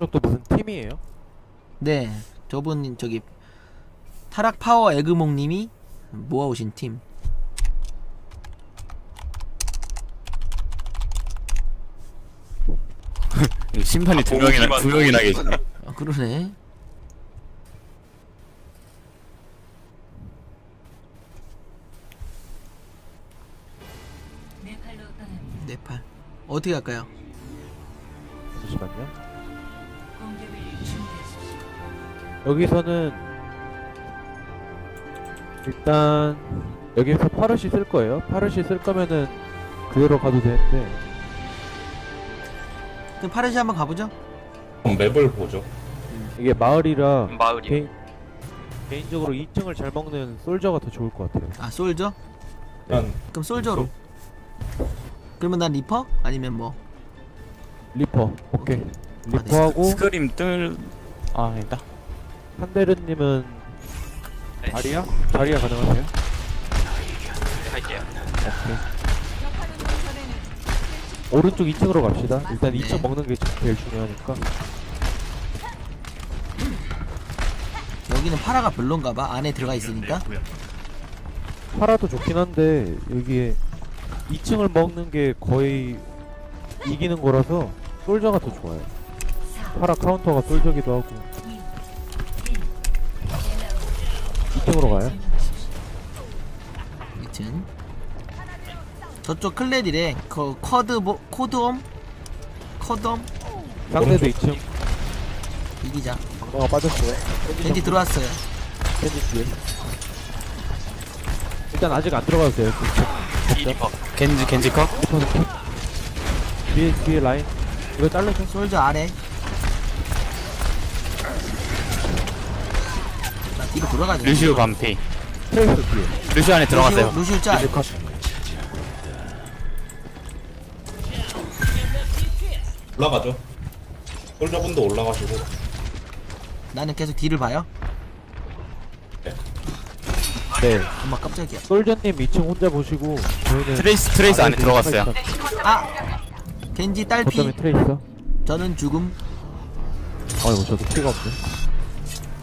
저또 무슨 팀이에요? 네, 저분 저기 타락 파워 에그몽님이 모아오신 팀. 심판이 두 명이나 두 명이나 계시네. 아, 그러네. 네팔. 어떻게 할까요? 잠시만요. 여기서는 일단 여기서 파르시 쓸 거예요. 파르시 쓸 거면은 그대로 가도 되는데 그럼 파르시 한번 가보죠. 그럼 맵을 보죠. 이게 마을이라 마을이요. 개인, 개인적으로 2층을 잘 먹는 솔저가 더 좋을 것 같아요. 아 솔저? 일단 그럼 솔저로. 그러면 난 리퍼? 아니면 뭐? 리퍼 오케이. 네. 리퍼하고 scrim 뜰. 아 아니다. 한데르님은 네. 자리야? 자리야 가능하세요? 할게요. 오케이. 오른쪽 2층으로 갑시다. 일단 네. 2층 먹는 게 제일 중요하니까. 여기는 파라가 별론가 봐. 안에 들어가 있으니까. 파라도 좋긴 한데 여기에 2층을 먹는 게 거의 이기는 거라서 솔저가 더 좋아요. 파라 카운터가 솔저기도 하고. 2층으로 가요? 2층. 저쪽 쿼드래. 그 쿼드 뭐 쿼드혼? 쿼드혼? 상대도 2층 이기자. 방어가 빠졌어요. 겐지 들어왔어요. 겐지 뒤에. 일단 아직 안 들어가도 돼요. 이 리퍼. 겐지 겐지 컷. 뒤에 뒤에 라인 이거 잘라줘. 솔저 아래. 나 뒤로 돌아가자. 루시우 반피. 뒤에. 루시우 안에 들어갔어요. 루시우, 루시우 짤. 컷. 올라가죠. 솔저분도 올라가시고 나는 계속 뒤를 봐요. 네. 엄마 깜짝이야. 솔저님 2층 혼자 보시고 저희는 트레이서 트레이서 안에 들어갔어요. 아! 겐지 딸피. 거점에. 저는 죽음. 아이고 저도 피가 없네.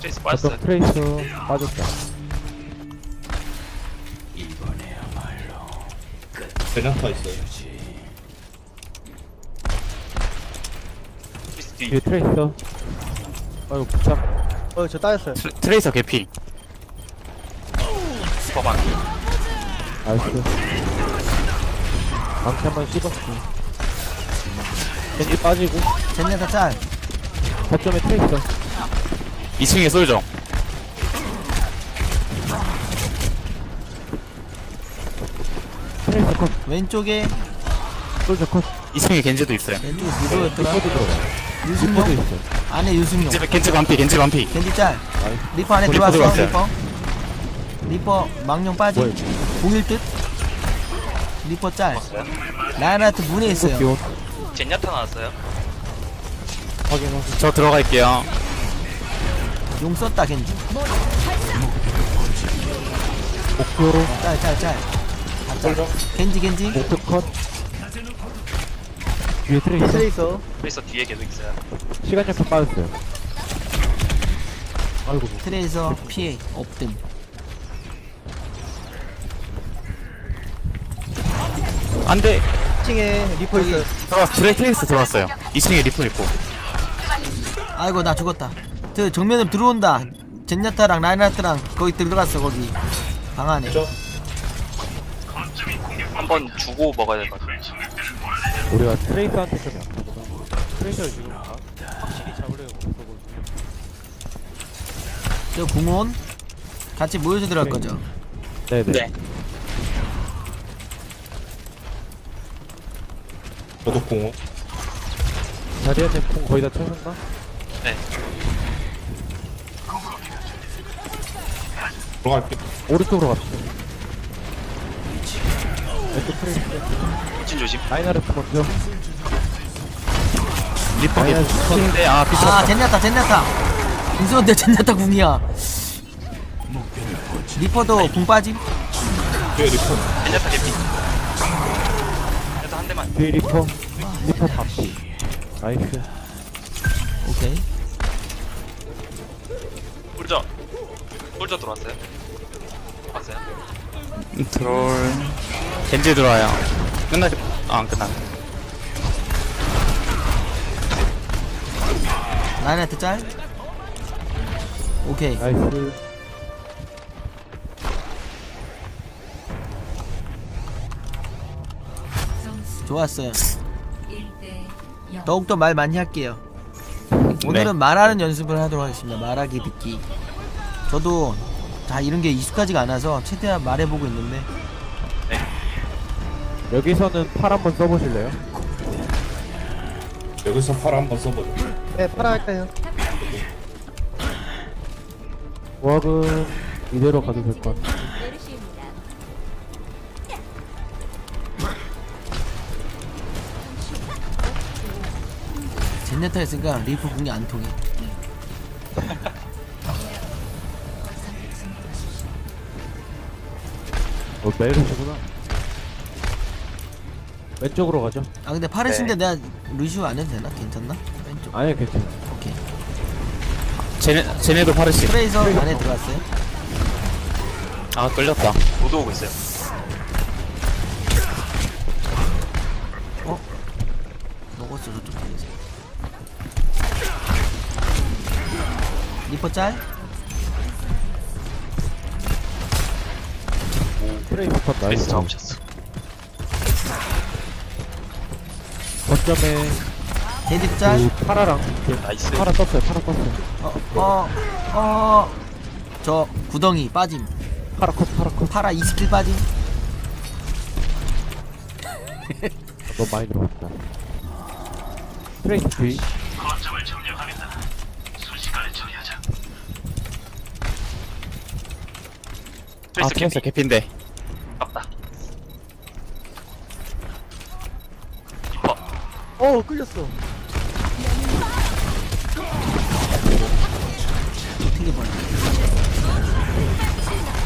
트레이서 빠졌어요. 거점 트레이서 빠졌다. 젠야타 있어요. 트레이서 뒤. 뒤에 트레이서. 아이고 부착. 어, 저 따였어요. 트레, 트레이서 개피. 슈퍼 반. nice. 망치 한번 씹었어. 겐지 빠지고 젠야타 짤. 거점에 트레이서. 2층에 솔저. 트레이서 컷. 왼쪽에 솔저 컷. 2층에 겐지도 있어요. 왼쪽에 누구였더라? 리퍼도 들어가. 리퍼도 유승용? 있어. 안에 유승용. 겐지 겐지 반피 겐지 반피. 겐지 짤. 리퍼 안에 리퍼 들어왔어. 리퍼. 리퍼 망령 빠지. 뭐야? 공일 듯. 리퍼 짤. 라이나트 문에 있어요. 젠야타 나왔어요. 확인하고. 저 들어갈게요. 용 썼다 겐지. 목표로 짤, 짤, 짤. 다 짤. 겐지, 겐지. 목표 컷. 뒤에 트레이서. 트레이서. 트레이서 뒤에 계속 있어요. 시간 약간 빠졌어요. 아이고. 트레이서 피해 없듬. 안돼. 2층에 리퍼 있어요. 트레 트레이스 들어왔어요. 2층에 리프 있고. 아이고 나 죽었다. 저 정면으로 들어온다. 젠야타랑 라이나트랑 거기 들어갔어 거기. 방 안에. 그죠? 한 번 주고 먹어야 될 것 같아요. 우리가 트레이서한테 좀 약하구나. 트레이서를 지금 다 확실히 잡으려고 없어보이고. 저 궁원 같이 모여서 들어갈 거죠. 네네. 네. 저도 공원. 자리야 궁 거의 다 채웠나? 네. 들어갈게. 오른쪽으로 갑시다. 왼쪽 트레이서. 진 조심. 라인하르트 먼저. 리퍼 아니야, 개피인데 아아 피쳤다. 젠야타 젠야타. 무서운데 젠야타 궁이야. 리퍼도 궁 빠짐. 뒤에 리퍼. 젠야타 개피. 젠야타 한 대만. 뒤에 리퍼. 리퍼 반피. nice. 오케이 솔저 들어왔어요? 봤어요? 트롤. 겐지 들어와요. 끝나, 아, 안 끝나. 라인한테 짤 오케이 nice 좋았어요 1대 0. 더욱더 말 많이 할게요 오늘은 네. 말하는 연습을 하도록 하겠습니다 말하기 듣기 저도 다 이런 게 익숙하지가 않아서 최대한 말해보고 있는데 여기서는 팔 한번 써보실래요? 여기서 팔 한번 써보죠. 네, 팔아 할까요? 조합은 이대로 가도 될 것 같아 젠야타 했으니까 리퍼 궁이 안 통해 어 메르시구나 왼쪽으로 가죠 아 근데 파르신데 내가 루시우 안 해도 되나? 괜찮나? 왼쪽 아니야 괜찮아 오케이 쟤네, 쟤네도 파르시. 트레이서 안에 들어갔어요 아, 끌렸다. 로드 오고 있어요 먹었어 저쪽 쪽에서 리퍼 짤? 트레이스 컷 베이스. 나이스 잡으셨어. 거점에 데디 짤? 그 파라랑 이렇게 나이스. 파라 떴어요 파라 떴어요. 어, 어, 어. 저 구덩이 빠짐. 파라 컷 파라 컷. 파라 20킬 빠짐. 너무 많이 들어갔다. 트레이서 뒤 아, 트레이스 캐피 개피인데. 아깝다 리퍼 어, 끌렸어. 튕겨버려.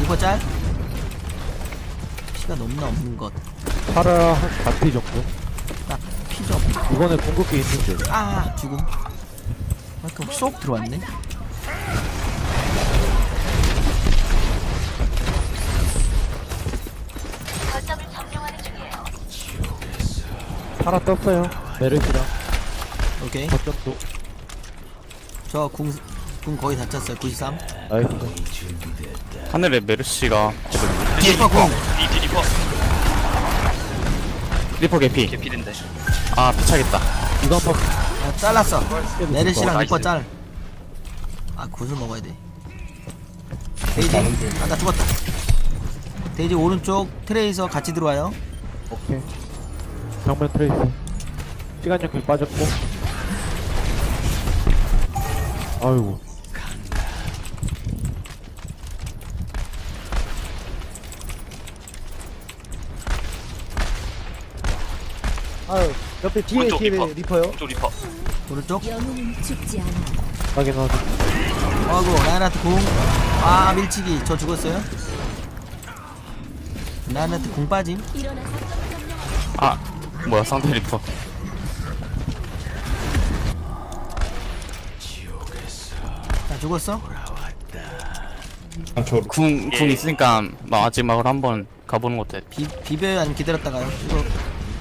리퍼 짤? 피가 너무나 없는 것. 파라 한 반피 정도 딱 피죠. 이번에 궁극기 있는데 아, 죽음. 이렇게 쏙 들어왔네. 파라 떴어요 메르시랑 오케이. 거점도 저 궁, 궁 거의 다 찼어요. 93. 나이스 하늘에 메르시가. 리퍼 궁. 이 리퍼 리퍼 개피. 개피인데 아, 피차겠다. 이거 한번 아, 잘랐어. 메르시랑 어, 리퍼 나이스. 짤. 아, 굿을 먹어야 돼. 데이지. 아, 나 죽었다. 데이지 오른쪽 트레이서 같이 들어와요. 오케이 정면 트레이스 시간 연결 빠졌고 아이고 아유, 옆에 뒤에 오른쪽 뒤에 리퍼. 리퍼요. 왼쪽 리퍼 오른쪽. 영웅은 죽지 않아. 확인 확인 아이고 라인하르트 궁. 아 밀치기 저 죽었어요. 라인하르트 궁 빠짐. 일어나서 아, 뭐야, 상대 리퍼. 죽었어. 아, 저 궁, 궁 있으니까 마지막으로 한번 가보는 것도 해. 비 비벼요 아니면 기다렸다가요. 이거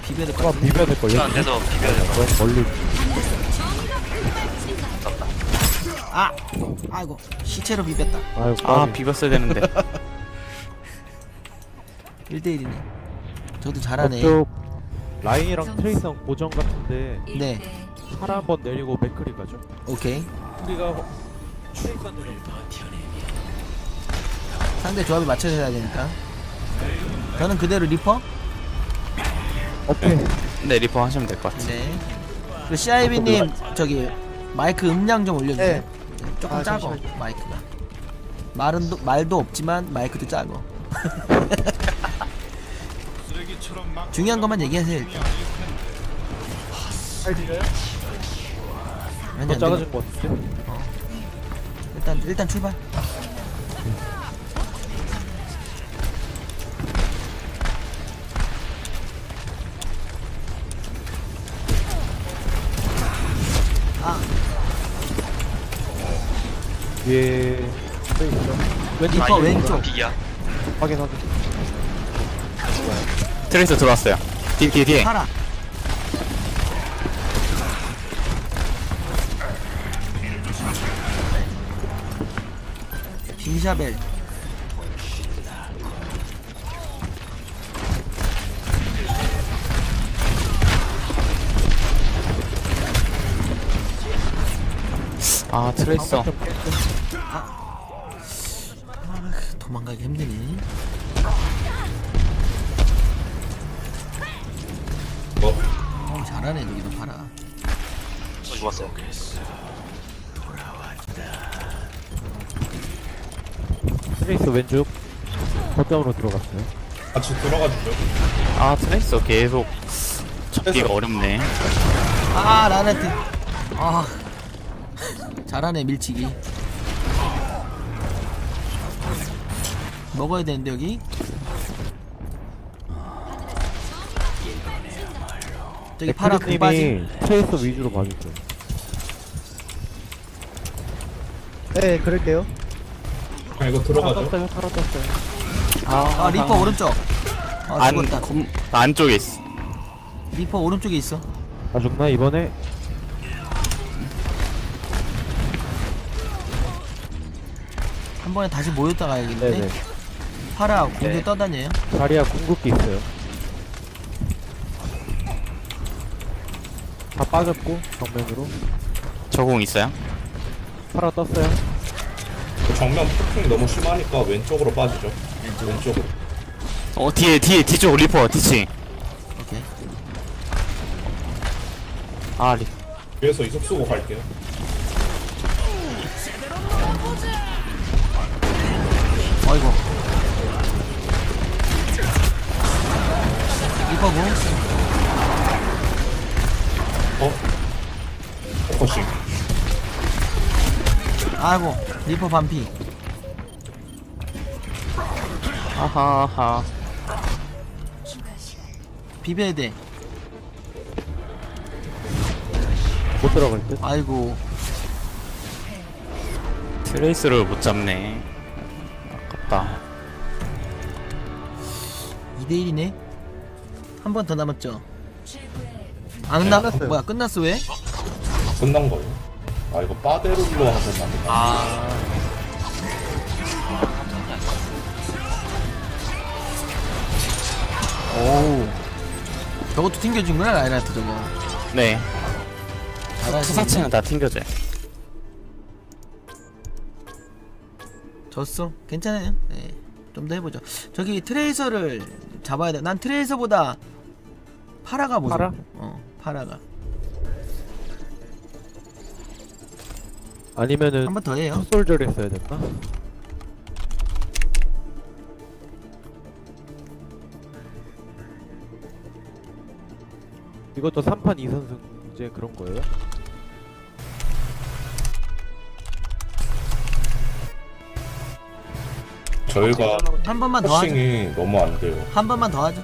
비벼야 될것 아 같은데. 비벼야 될걸 시간 안 돼서 비벼야 될것 멀리 아 아이고 시체로 비볐다. 아이고 아, 까비. 비볐어야 되는데. 1대1이네. 저도 잘하네. 저쪽 라인이랑 트레이서랑 고정 같은데 네. 파라 한번 내리고 맥크리 가죠 오케이. 우리가 상대 조합에 맞춰서 해야 되니까. 저는 그대로 리퍼. 오케이 네, 리퍼 하시면 될 것 같아. 네. 그 CIB님 저기 마이크 음량 좀 올려주세요. 네. 네, 조금 아, 작어 잠시만요. 마이크가. 말은 도- 말도 없지만 마이크도 작어. 중요한 것만 얘기하세요 일단. 잘 들려요? 아니, 더 되겠- 것 같은데 일단 일단 출발. 아 뒤에 또 있어. 리퍼 왼쪽 빅이야. 확인 확인. 트레이서 들어왔어요. 뒤, 뒤, 뒤에. 파라 빙샤벨 아, 트레이서. 도망가기 힘드네 뭐? 어, 잘하네 여기도 파라 어, 좋았어. 트레이서 왼쪽. 거점으로 들어갔어요. 같이 들어가 주죠. 아, 트레이서 계속 잡기가 어렵네. 아 라네트 아 잘하네 밀치기 먹어야 되는데 여기 저기 파라 그 빠짐 님이 트레이서 위주로 봐주세요. 네 그럴게요 아, 이거 들어가죠. 떴어요. 파라 떴어요. 아 리퍼 오른쪽 아 안, 죽었다 검, 안쪽에 있어. 리퍼 오른쪽에 있어 아 죽나 이번에? 한 번에 다시 모였다 가야겠는데 네네. 파라 공중에 네. 떠다녀요 자리야 궁극기 있어요. 다 빠졌고 정면으로 저공 있어요? 팔아 떴어요. 그 정면 폭풍이 너무 심하니까 왼쪽으로 빠지죠. 왼쪽으로. 어, 뒤에, 뒤에, 뒤쪽 리퍼, 뒤치. 오케이 아, 리 뒤에서 이속 쓰고 갈게요. 어이구 리퍼 궁 어? focusing. 아이고 리퍼 반피 하하하. 비벼야 돼 못 들어갈 듯. 아이고 트레이서를 못 잡네. 아깝다. 2대1이네 한 번 더 남았죠 안 나, 끝났어요. 뭐야 끝났어 왜? 끝난 거예요. 아, 이거 빠데룰로 하셨나 보다. 아. 오우 저것도 튕겨준구나 라이라이트 저거 네. 잘하시네. 투사체는 다 튕겨져요. 졌어 괜찮아요 네. 좀 더 해보죠 저기 트레이서를 잡아야 돼난 트레이서보다 파라가 무서워 파라? 어 파라가 아니면은 한 번 더 해요 헛솔저를 했어야 됐나? 이것도 3판 2선승 이제 그런 거예요? 저희가 한 번만 더 하죠 포싱이 너무 안 돼요. 한 번만 더 하죠